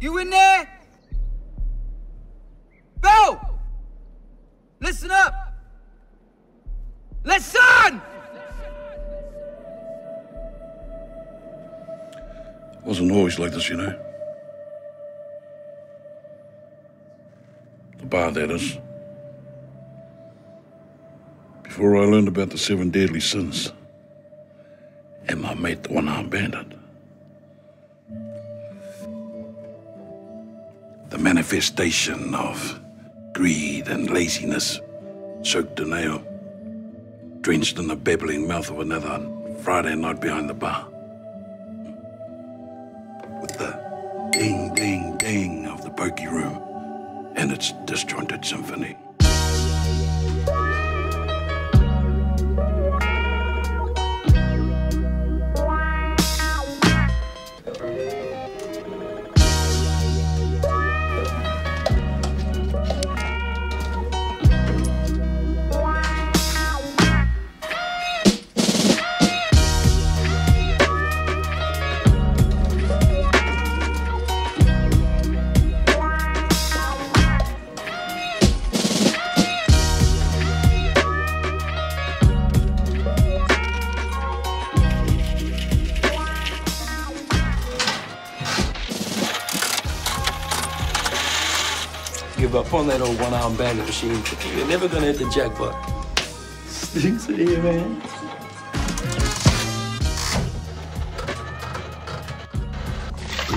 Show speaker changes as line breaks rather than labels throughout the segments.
You in there? Bill! Listen up! Listen!
Wasn't always like this, you know. The bar, that is. Before I learned about the seven deadly sins, and my mate, the one-armed bandit. Manifestation of greed and laziness, soaked to nail, drenched in the babbling mouth of another Friday night behind the bar. With the ding, ding, ding of the pokie room and its disjointed symphony.
That old one-armed bandit machine. You're never gonna hit the jackpot. Stinks in here, man.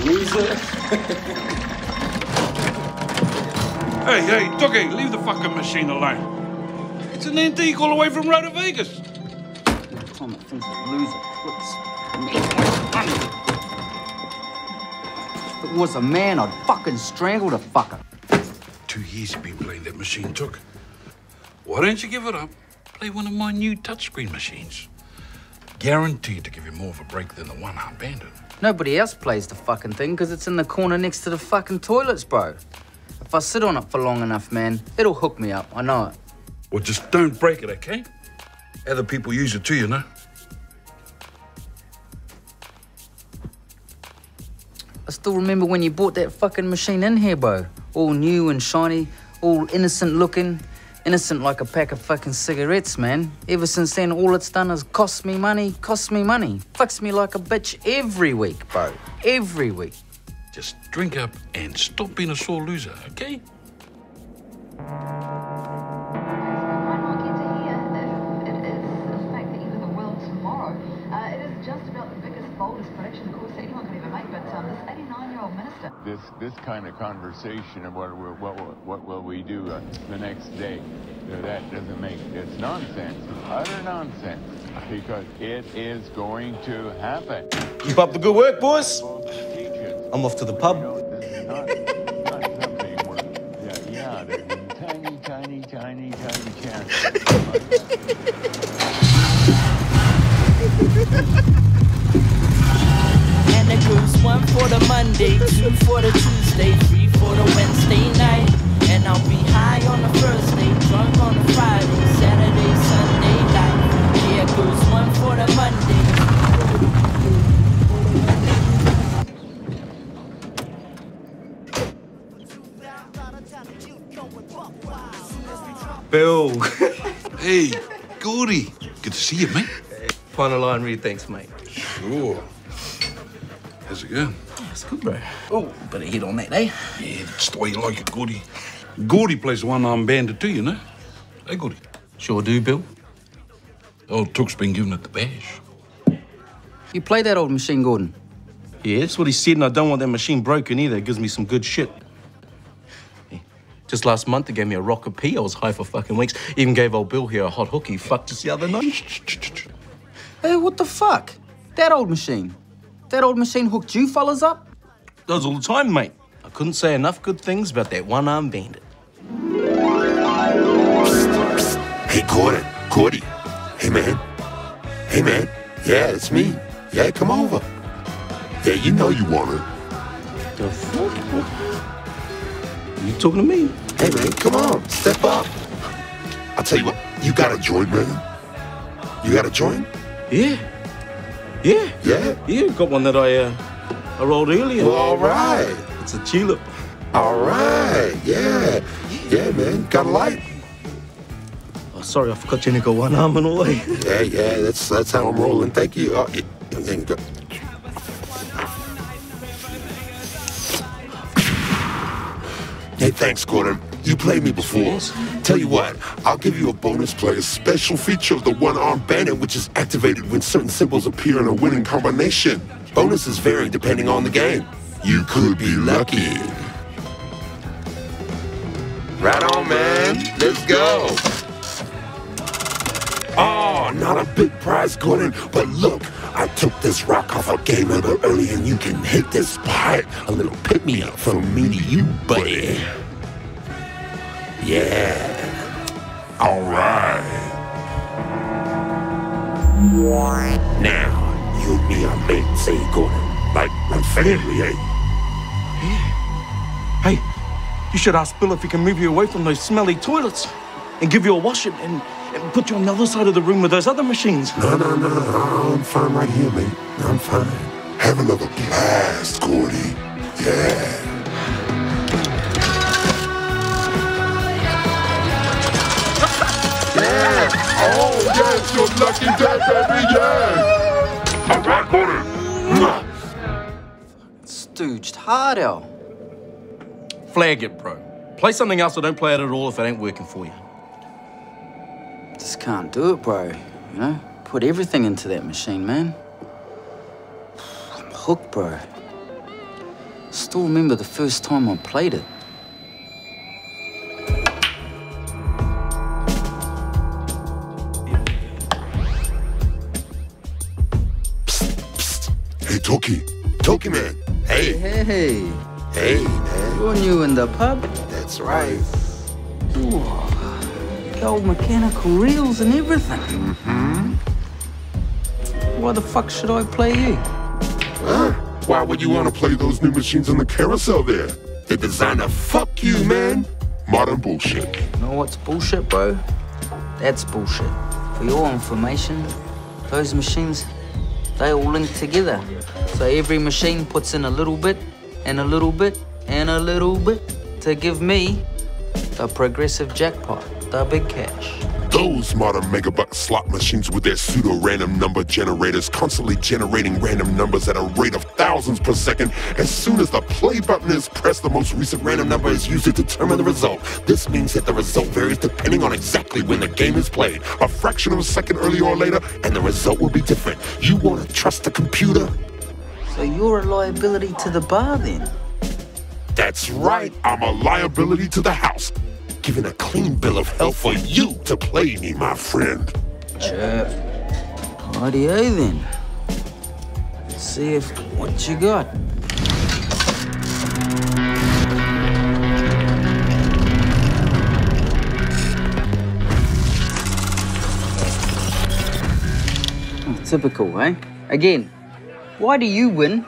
Loser.
Hey, hey, Doggy, leave the fucking machine alone. It's an antique all the way from Rhoda Vegas.
Tom, I think a loser. If it was a man, I'd fucking strangle the fucker.
Two years you've been playing that machine, Took. Why don't you give it up? Play one of my new touchscreen machines. Guaranteed to give you more of a break than the one-armed bandit.
Nobody else plays the fucking thing because it's in the corner next to the fucking toilets, bro. If I sit on it for long enough, man, it'll hook me up. I know it.
Well, just don't break it, okay? Other people use it too, you know.
Still remember when you bought that fucking machine in here, bro. All new and shiny, all innocent looking. Innocent like a pack of fucking cigarettes, man. Ever since then, all it's done is cost me money, cost me money. Fucks me like a bitch every week, bro. Every week.
Just drink up and stop being a sore loser, okay?
This this kind of conversation of what will, what what will we do uh, the next day? uh, That doesn't make it's nonsense, utter nonsense, because it is going to happen.
Keep up the good work, boys. I'm off to the pub. Bill.
hey, Gordy. Good to see you, mate.
Pint of Lion Red, thanks, mate.
Sure. How's it going?
It's good, bro.
Oh, bit of heat on that, eh? Yeah, that's the way you like it, Gordy. Gordy plays the one-armed bandit too, you know. Hey, Gordy.
Sure do, Bill.
Old Took's been giving it the bash.
You play that old machine, Gordon?
Yeah, that's what he said, and I don't want that machine broken either. It gives me some good shit. Hey, Just last month, they gave me a rock of P. I was high for fucking weeks. Even gave old Bill here a hot hook he fucked just the other night.
Hey, what the fuck? That old machine. That old machine hooked you fellas up?
Does all the time, mate. I couldn't say enough good things about that one-armed bandit.
Hey, Gordon. Gordy. Hey, man. Hey, man. Yeah, it's me. Yeah, come over. Yeah, you know you want it.
The fuck? You talking to me?
Hey, man, come on. Step up. I'll tell you what. You got a joint, man? You got a joint?
Yeah. Yeah.
Yeah?
Yeah, got one that I, uh, I rolled earlier.
Well, all right.
It's a tulip.
All right, yeah. Yeah, man. Got a light?
Oh, sorry, I forgot you only got one arm and all. eh?
Yeah, yeah, that's that's how I'm rolling. Thank you. Uh, it- thanks, Gordon. You played me before. Tell you what, I'll give you a bonus play, a special feature of the one-armed bandit, which is activated when certain symbols appear in a winning combination. Bonuses vary depending on the game. You could be lucky. Right on, man. Let's go. Oh, not a big prize, Gordon, but look, I took this rock off a game member early and you can hit this part. A little pick me up from me to you, buddy. Yeah. All right. Now, you are mates, say, Gordon. Like, like family, eh?
Hey, you should ask Bill if he can move you away from those smelly toilets and give you a wash and, and, put you on the other side of the room with those other machines.
No, no, no, no, I'm fine right here, mate. I'm fine. Have another blast, Gordy. Yeah. Yeah. Oh, yes, you're lucky baby, yeah. All right, Gordon.
Stooged hard out.
Flag it, bro. Play something else or don't play it at all if it ain't working for you.
Just can't do it, bro. You know? Put everything into that machine, man. I'm hooked, bro. Still remember the first time I played it.
Toki. Toki, man. Hey.
Hey,
Hey, man.
you're new in the pub?
That's right.
The old mechanical reels and everything. Mm-hmm. Why the fuck should I play you?
Huh? Why would you want to play those new machines on the carousel there? They're designed to fuck you, man. Modern bullshit.
You know what's bullshit, bro? That's bullshit. For your information, those machines, they all link together. So every machine puts in a little bit, and a little bit, and a little bit to give me the progressive jackpot, the big cash.
Those modern megabuck slot machines with their pseudo-random number generators constantly generating random numbers at a rate of thousands per second. As soon as the play button is pressed, the most recent random number is used to determine the result. This means that the result varies depending on exactly when the game is played. A fraction of a second earlier or later, and the result will be different. You want to trust the computer?
So you're a liability to the bar then?
That's right, I'm a liability to the house. Giving a clean bill of health for you to play me, my friend.
Chirp. Rightio then. Let's see if what you got. Oh, Typical, eh? Again, why do you win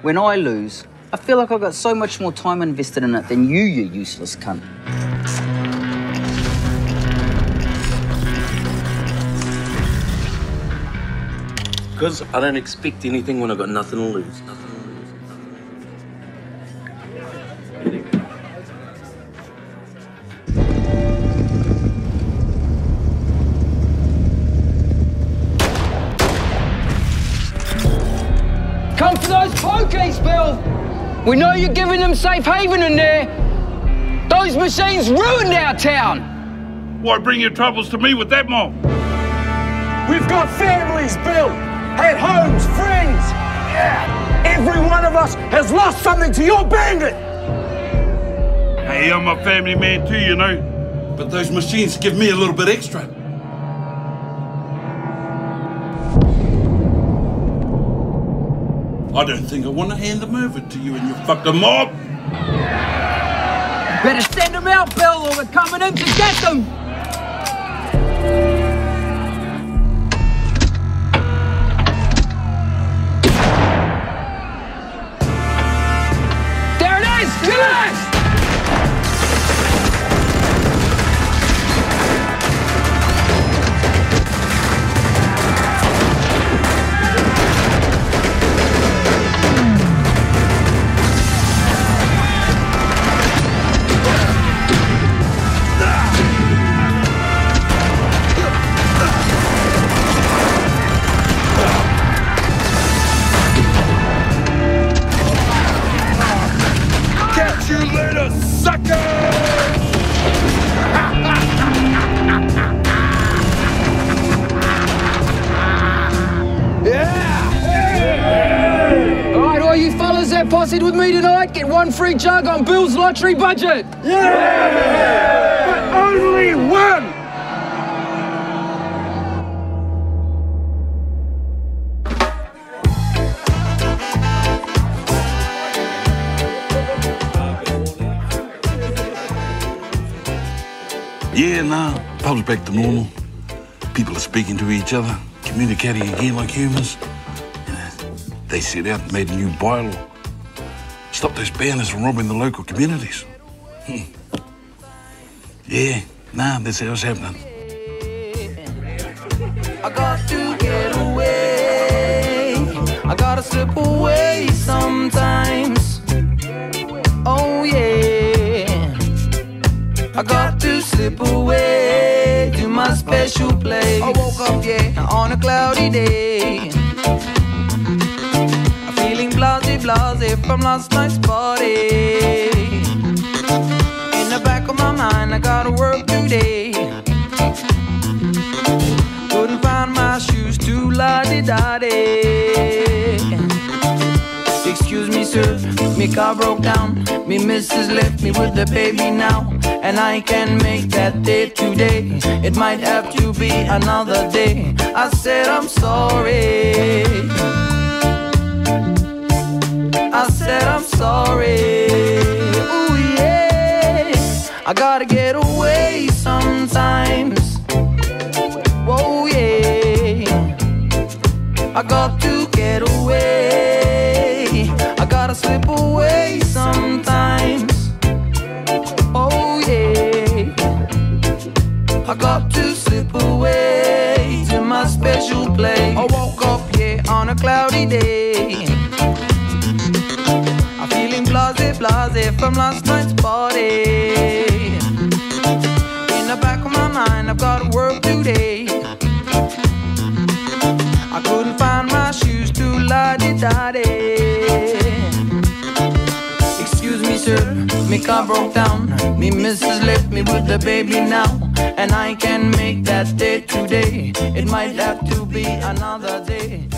when I lose? I feel like I've got so much more time invested in it than you, you useless cunt.
Because I don't expect anything when I've got nothing to lose. Nothing to lose.
Come for those pokies, Bill! We know you're giving them safe haven in there. Those machines ruined our town.
Why bring your troubles to me with that mob?
We've got families, Bill. At homes, friends. Yeah. Every one of us has lost something to your bandit.
Hey, I'm a family man too, you know. But those machines give me a little bit extra. I don't think I want to hand them over to you and your fucking mob.
Better send them out, Bill, or we're coming in to get them. There it is! Kill us! get posseed with me tonight, get one free jug on Bill's lottery budget. Yeah!
But only one!
Yeah, now, pub's back to normal. People are speaking to each other, communicating again like humans. They set out and made a new bylaw. Stop those bandits from robbing the local communities. Hmm. Yeah, nah, that's how it's happening.
I got to get away. I gotta slip away sometimes. Oh yeah. I got to slip away to my special place. I woke up, yeah, on a cloudy day. From last night's party. In the back of my mind, I gotta work today. Couldn't find my shoes to la di da Excuse me, sir, me car broke down. Me missus left me with the baby now. And I can make that day today. It might have to be another day. I said, I'm sorry. I said, I'm sorry. Ooh, yeah. I gotta get away sometimes. Whoa, yeah. I got from last night's party. In the back of my mind, I've got work today. I couldn't find my shoes to la di da Excuse me, sir, me car broke down. Me missus left me with the baby now. And I can make that day today. It might have to be another day.